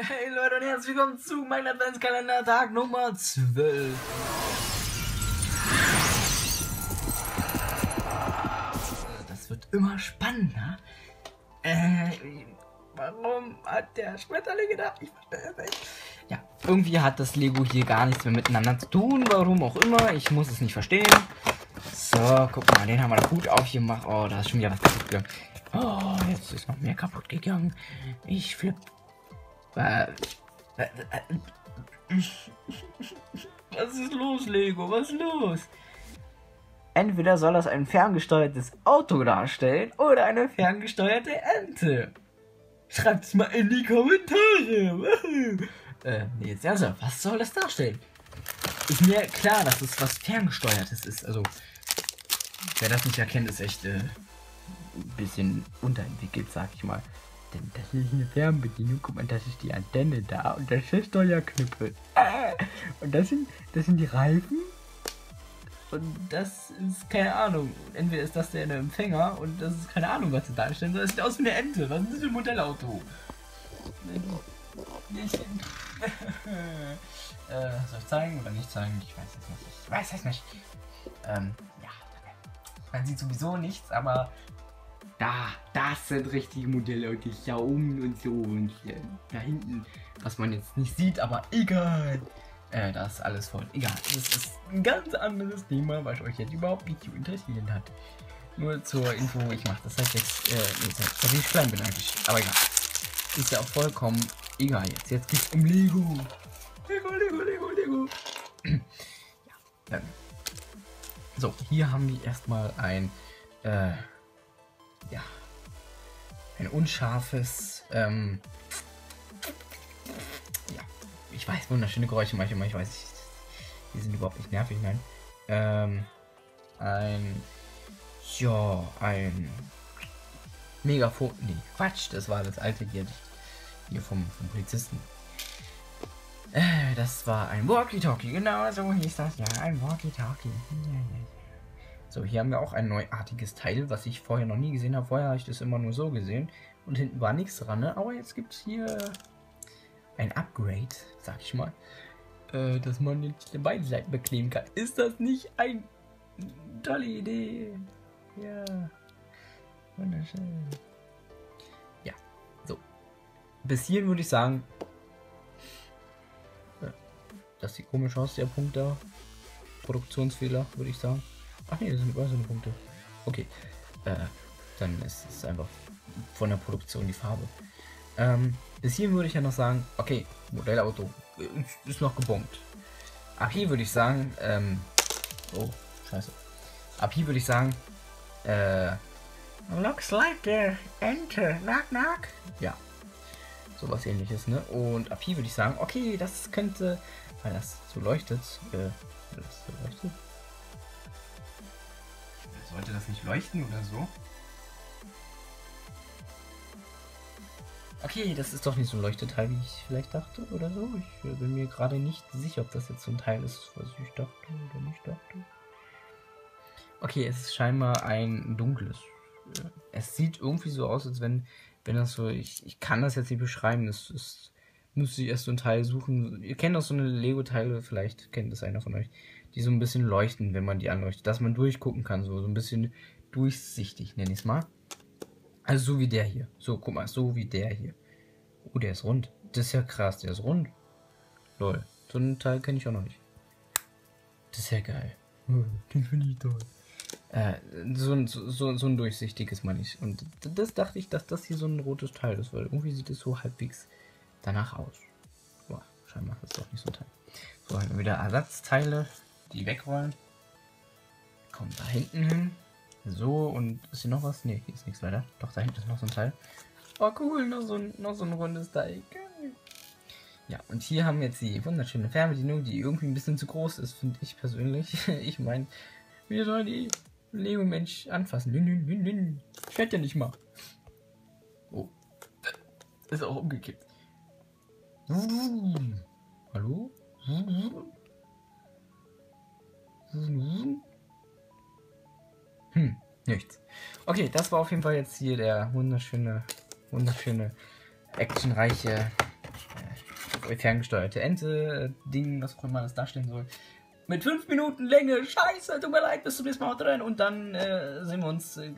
Hey Leute und herzlich willkommen zu meinem Adventskalender Tag Nummer 12. Das wird immer spannender. Äh, warum hat der Schmetterling gedacht? Ich verstehe es nicht. Ja, irgendwie hat das Lego hier gar nichts mehr miteinander zu tun. Warum auch immer. Ich muss es nicht verstehen. So, guck mal, den haben wir gut aufgemacht. Oh, da ist schon wieder was kaputt gegangen. Oh, jetzt ist noch mehr kaputt gegangen. Ich flipp. Was ist los, Lego? Was ist los? Entweder soll das ein ferngesteuertes Auto darstellen oder eine ferngesteuerte Ente. Schreibt's mal in die Kommentare. äh, jetzt ernsthaft, was soll das darstellen? Ist mir klar, dass es was ferngesteuertes ist. Also, wer das nicht erkennt, ist echt äh, ein bisschen unterentwickelt, sag ich mal. Denn das ist eine Fernbedienung. Guck mal, das ist die Antenne da und das ist Steuerknüppel. Äh, und das sind, das sind die Reifen. Und das ist keine Ahnung. Entweder ist das der Empfänger und das ist keine Ahnung, was sie darstellen. Das sieht aus wie eine Ente. Was ist das für ein Modellauto? äh, soll ich zeigen oder nicht zeigen? Ich weiß es nicht. Ich weiß es nicht. Ähm, ja. Man sieht sowieso nichts, aber da, das sind richtige Modellautos. Da oben und so und hier, da hinten, was man jetzt nicht sieht, aber egal. Äh, da ist alles voll. Egal, das ist ein ganz anderes Thema, was euch jetzt überhaupt nicht zu interessieren hat. Nur zur Info, ich mache das seit jetzt, äh, nee, seit ich klein bin eigentlich. Aber egal. Ist ja auch vollkommen egal jetzt. Jetzt geht's um Lego. Lego, Lego, Lego, Lego. ja, dann. So, hier haben wir erstmal ein, äh, ja, ein unscharfes, ähm, ja, ich weiß, wunderschöne Geräusche mache ich immer, ich weiß, die sind überhaupt nicht nervig, nein. Ähm, ein, ja, ein Megafon, nee, Quatsch, das war das alte hier, hier vom, vom Polizisten. Äh, das war ein Walkie-Talkie, genau so hieß das, ja, ein Walkie-Talkie. Ja, ja, ja. So, hier haben wir auch ein neuartiges Teil, was ich vorher noch nie gesehen habe. Vorher habe ich das immer nur so gesehen. Und hinten war nichts dran, ne? Aber jetzt gibt es hier ein Upgrade, sag ich mal. Äh, dass man jetzt beide Seiten bekleben kann. Ist das nicht eine tolle Idee? Ja. Wunderschön. Ja, so. Bis hierhin würde ich sagen. Das sieht komisch aus, der Punkt da. Produktionsfehler, würde ich sagen. Ach nee, das sind überall so Punkte. Okay. Äh, dann ist es einfach von der Produktion die Farbe. Ähm, bis hier würde ich ja noch sagen, okay, Modellauto ist noch gebongt. Ab hier würde ich sagen, ähm, oh, scheiße. Ab hier würde ich sagen, äh, looks like a ente, knock knock. Ja, sowas ähnliches, ne? Und ab hier würde ich sagen, okay, das könnte, weil das so leuchtet, äh, das so leuchtet, sollte das nicht leuchten oder so? Okay, das ist doch nicht so ein Leuchteteil, wie ich vielleicht dachte oder so. Ich äh, bin mir gerade nicht sicher, ob das jetzt so ein Teil ist, was ich dachte oder nicht dachte. Okay, es ist scheinbar ein dunkles. Äh, es sieht irgendwie so aus, als wenn, wenn das so, ich, ich kann das jetzt nicht beschreiben, es ist, müsste ich erst so ein Teil suchen. Ihr kennt auch so eine Lego-Teile, vielleicht kennt das einer von euch die so ein bisschen leuchten, wenn man die anleuchtet, dass man durchgucken kann, so, so ein bisschen durchsichtig, nenne ich es mal. Also so wie der hier. So, guck mal, so wie der hier. Oh, der ist rund. Das ist ja krass, der ist rund. Lol. So einen Teil kenne ich auch noch nicht. Das ist ja geil. Den finde ich toll. Äh, so, so, so ein durchsichtiges meine ich. Und das dachte ich, dass das hier so ein rotes Teil ist, weil irgendwie sieht es so halbwegs danach aus. Boah, scheinbar ist das doch nicht so ein Teil. So, haben wir wieder Ersatzteile die wegrollen. Kommt da hinten hin. So, und ist hier noch was? Ne, hier ist nichts weiter. Doch, da hinten ist noch so ein Teil. Oh, cool, noch so ein, noch so ein rundes Teil. Ja, und hier haben wir jetzt die wunderschöne Fernbedienung, die irgendwie ein bisschen zu groß ist, finde ich persönlich. ich meine, wie soll die Lego-Mensch anfassen? Lün, lün, lün, lün. Fährt ja nicht mal. Oh. Ist auch umgekippt. Hallo? Hm, nichts. Okay, das war auf jeden Fall jetzt hier der wunderschöne, wunderschöne, actionreiche äh, ferngesteuerte Ente-Ding, was auch immer das darstellen soll. Mit fünf Minuten Länge. Scheiße, tut mir leid, bis zum nächsten Mal drin. Und dann äh, sehen wir uns äh,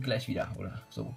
gleich wieder oder so.